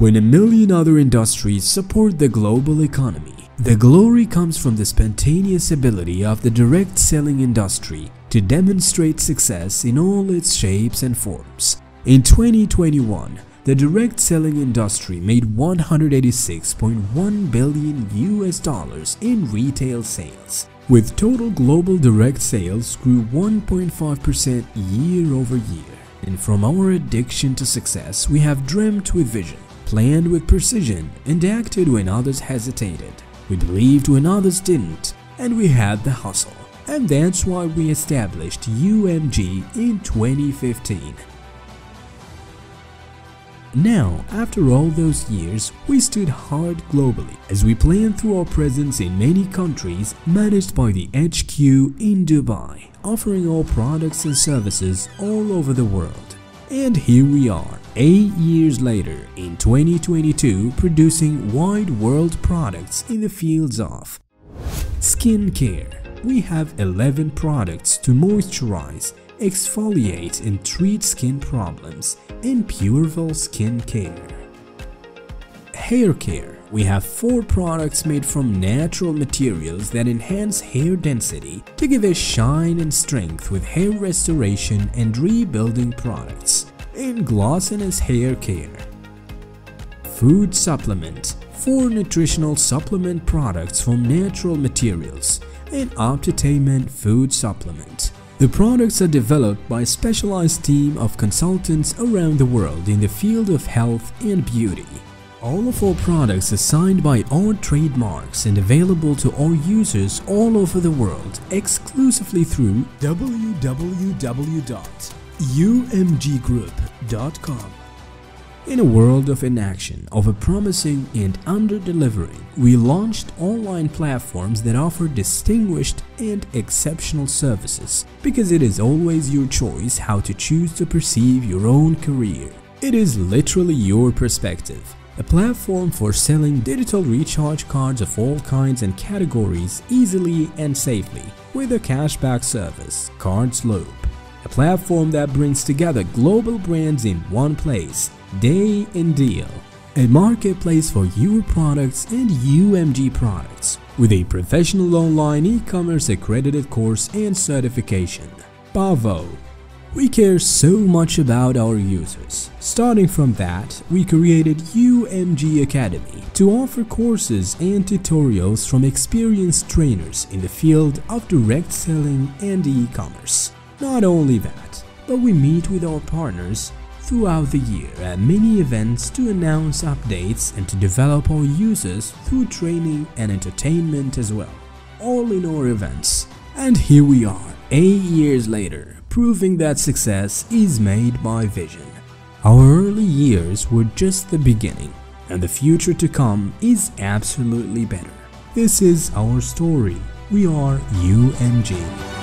When a million other industries support the global economy, the glory comes from the spontaneous ability of the direct selling industry to demonstrate success in all its shapes and forms. In 2021, the direct selling industry made 186.1 billion US dollars in retail sales, with total global direct sales grew 1.5% year over year. And from our addiction to success, we have dreamt with vision, planned with precision, and acted when others hesitated. We believed when others didn't, and we had the hustle. And that's why we established UMG in 2015. Now, after all those years, we stood hard globally as we planned through our presence in many countries managed by the HQ in Dubai, offering our products and services all over the world. And here we are, 8 years later in 2022 producing wide world products in the fields of Skincare We have 11 products to moisturize, exfoliate and treat skin problems in Pureville Skin Care. Hair Care we have 4 products made from natural materials that enhance hair density to give a shine and strength with hair restoration and rebuilding products in Glossiness Hair Care. Food Supplement 4 nutritional supplement products from natural materials and Optitainment Food Supplement. The products are developed by a specialized team of consultants around the world in the field of health and beauty. All of our products are signed by our trademarks and available to our users all over the world exclusively through www.umggroup.com. In a world of inaction, over-promising and under-delivering, we launched online platforms that offer distinguished and exceptional services because it is always your choice how to choose to perceive your own career. It is literally your perspective a platform for selling digital recharge cards of all kinds and categories easily and safely with a cashback service, Cards Loop. A platform that brings together global brands in one place, day and deal. A marketplace for your products and UMG products with a professional online e-commerce accredited course and certification. Pavo we care so much about our users. Starting from that, we created UMG Academy to offer courses and tutorials from experienced trainers in the field of direct selling and e-commerce. Not only that, but we meet with our partners throughout the year at many events to announce updates and to develop our users through training and entertainment as well. All in our events. And here we are, 8 years later, proving that success is made by vision. Our early years were just the beginning, and the future to come is absolutely better. This is our story. We are UMG.